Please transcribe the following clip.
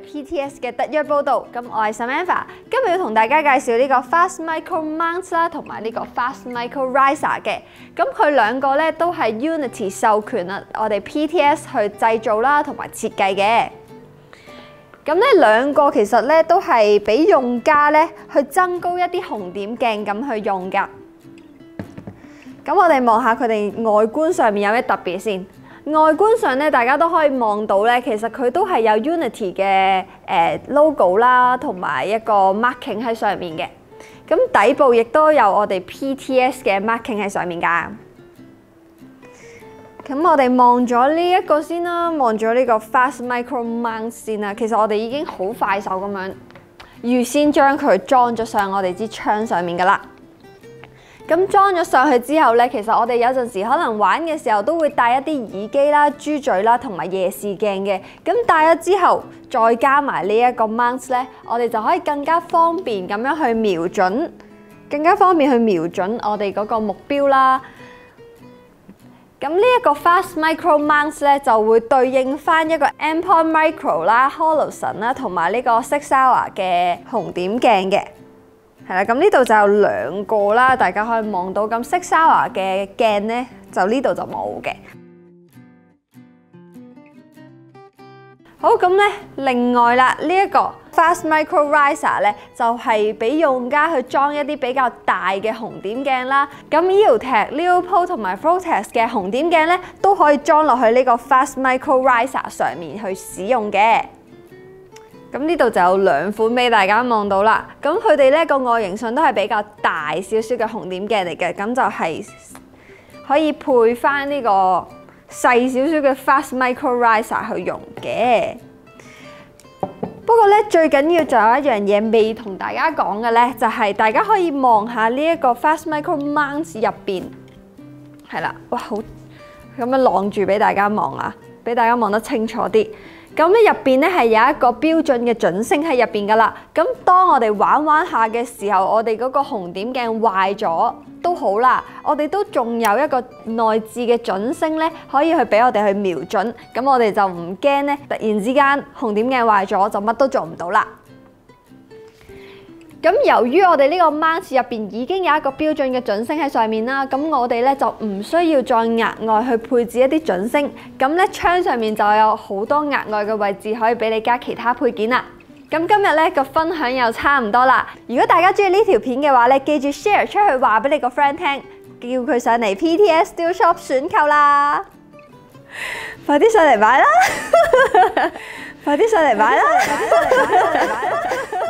PTS 嘅特約報導。咁我係 Samantha，今日要同大家介紹呢個 Fast Micro Mount 啦，同埋呢個 Fast Micro Riser 嘅。咁佢兩個咧都係 Unity 授權啊，我哋 PTS 去製造啦，同埋設計嘅。咁咧兩個其實咧都係俾用家咧去增高一啲紅點鏡咁去用㗎。咁我哋望下佢哋外觀上面有咩特別先。外觀上咧，大家都可以望到咧，其實佢都係有 Unity 嘅誒 logo 啦，同埋一個 marking 喺上面嘅。咁底部亦都有我哋 PTS 嘅 marking 喺上面㗎。咁我哋望咗呢一個先啦，望咗呢個 Fast Micro Mount 先啦。其實我哋已經好快手咁樣預先將佢裝咗上我哋支槍上面㗎啦。咁裝咗上去之後咧，其實我哋有陣時可能玩嘅時候都會帶一啲耳機啦、豬嘴啦同埋夜視鏡嘅。咁戴咗之後，再加埋呢一個 mount 咧，我哋就可以更加方便咁樣去瞄準，更加方便去瞄準我哋嗰個目標啦。咁呢一個 Fast Micro Mount 咧，就會對應翻一個 Endpoint Micro 啦、Holosun 啦同埋呢個 Six Hour 嘅紅點鏡嘅。係啦，咁呢度就有兩個啦，大家可以望到。咁 Six Hour 嘅鏡咧，就呢度就冇嘅。好，咁咧，另外啦，呢一個 Fast Micro Riser 咧，就係俾用家去裝一啲比較大嘅紅點鏡啦。咁 EOTech、Leopold 同埋 Photex 嘅紅點鏡咧，都可以裝落去呢個 Fast Micro Riser 上面去使用嘅。咁呢度就有兩款俾大家望到啦。咁佢哋咧個外形上都係比較大少少嘅紅點鏡嚟嘅，咁就係可以配翻呢個細少少嘅 Fast Micro Riser 去用嘅。不過咧，最緊要仲有一樣嘢未同大家講嘅咧，就係大家可以望下呢一個 Fast Micro Mount 入邊，係啦，哇，好咁樣晾住俾大家望啊，俾大家望得清楚啲。咁咧入邊咧係有一個標準嘅準星喺入邊噶啦。咁當我哋玩玩下嘅時候，我哋嗰個紅點鏡壞咗都好啦，我哋都仲有一個內置嘅準星咧，可以去俾我哋去瞄準。咁我哋就唔驚咧，突然之間紅點鏡壞咗就乜都做唔到啦。咁由於我哋呢個 mount 入邊已經有一個標準嘅準星喺上面啦，咁我哋咧就唔需要再額外去配置一啲準星。咁咧槍上面就有好多額外嘅位置可以俾你加其他配件啦。咁今日咧個分享又差唔多啦。如果大家中意呢條片嘅話咧，記住 share 出去話俾你個 friend 聽，叫佢上嚟 PTS Steel Shop 選購啦。快啲上嚟買啦！快啲上嚟買啦！快啲上嚟買啦！